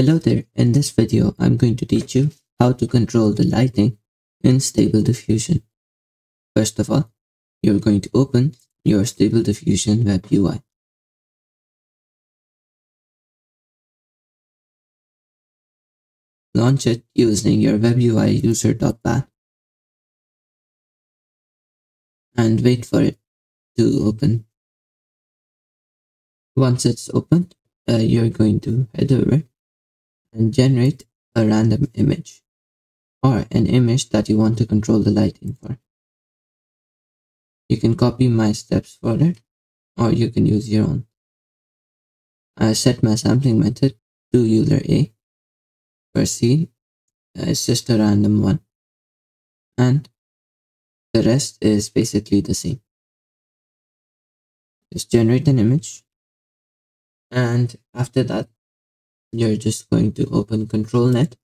Hello there, in this video I'm going to teach you how to control the lighting in Stable Diffusion. First of all, you're going to open your Stable Diffusion web UI. Launch it using your web UI user.bat and wait for it to open. Once it's opened, uh, you're going to head over and generate a random image or an image that you want to control the lighting for. You can copy my steps further or you can use your own. I set my sampling method to Euler A for scene. It's just a random one. And the rest is basically the same. Just generate an image. And after that, you're just going to open ControlNet,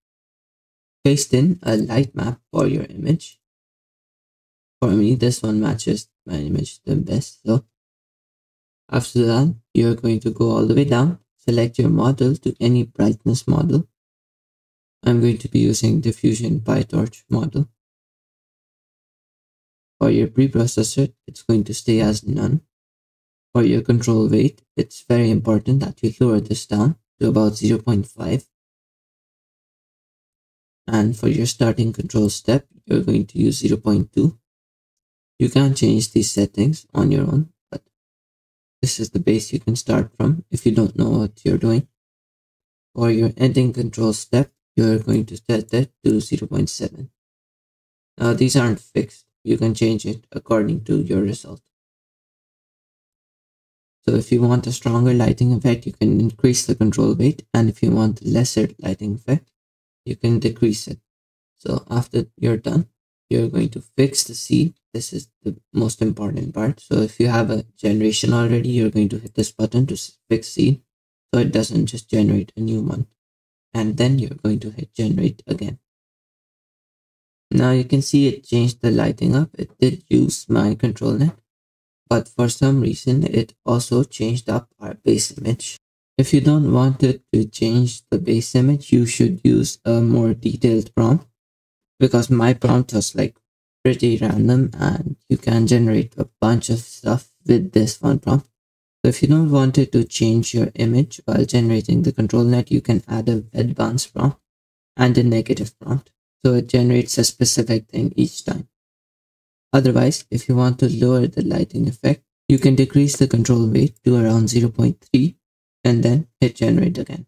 paste in a light map for your image. For me, this one matches my image the best. So after that, you're going to go all the way down, select your model to any brightness model. I'm going to be using Diffusion PyTorch model. For your preprocessor, it's going to stay as none. For your control weight, it's very important that you lower this down to about 0.5. And for your starting control step, you're going to use 0.2. You can change these settings on your own, but this is the base you can start from if you don't know what you're doing. For your ending control step, you're going to set that to 0.7. Now these aren't fixed. You can change it according to your result. So if you want a stronger lighting effect, you can increase the control weight. And if you want lesser lighting effect, you can decrease it. So after you're done, you're going to fix the seed. This is the most important part. So if you have a generation already, you're going to hit this button to fix seed. So it doesn't just generate a new one. And then you're going to hit generate again. Now you can see it changed the lighting up. It did use my control net but for some reason it also changed up our base image. If you don't want it to change the base image, you should use a more detailed prompt because my prompt was like pretty random and you can generate a bunch of stuff with this one prompt. So if you don't want it to change your image while generating the control net, you can add a advanced prompt and a negative prompt. So it generates a specific thing each time. Otherwise, if you want to lower the lighting effect, you can decrease the control weight to around 0.3 and then hit generate again.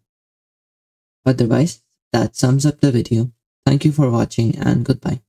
Otherwise, that sums up the video. Thank you for watching and goodbye.